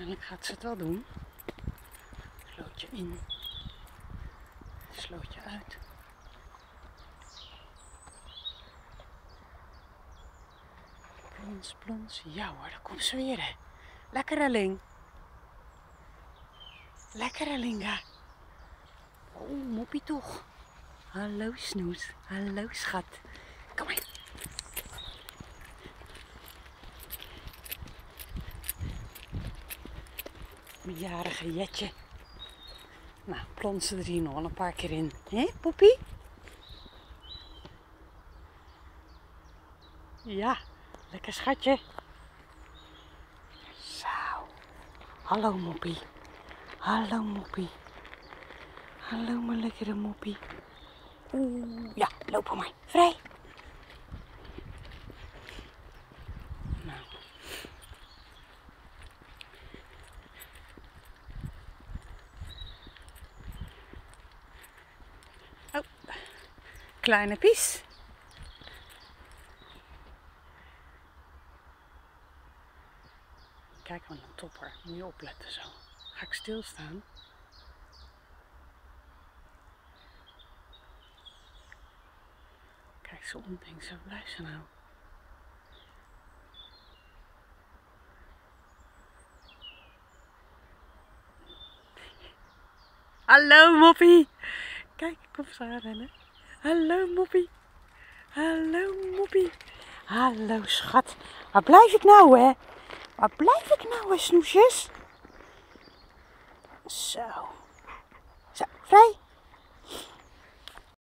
Waarschijnlijk gaat ze het wel doen. Slootje in. Slootje uit. Plons, plons. Ja hoor, daar komt ze weer hè. Lekkere Ling. Lekkere Linga. Oh, moppie toch. Hallo Snoes. Hallo schat. Kom maar. Mijn jarige jetje. Nou, plonsen er hier nog een paar keer in. Hé, poepie? Ja, lekker schatje. Zo. Hallo moppie. Hallo moppie. Hallo mijn lekkere moppie. Oeh, ja, loop maar. Vrij. Kleine pies. Kijk maar een topper. Moet je opletten zo. Ga ik stilstaan? Kijk ze om, denk ze, blijf ze nou. Hallo Moppie. Kijk, kom ze aanrennen. Hallo Moppie. Hallo Moppie. Hallo schat. Waar blijf ik nou hè? Waar blijf ik nou hè snoesjes? Zo. Zo, vrij.